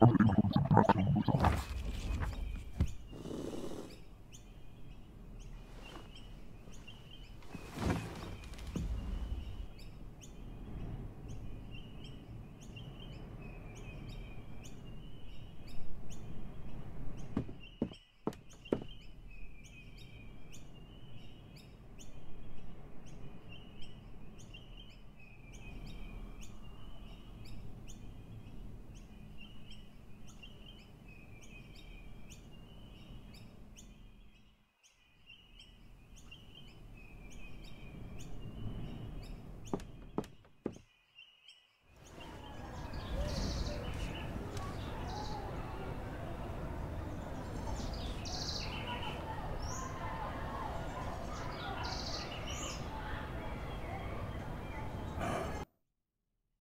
Only holds a person who's honest.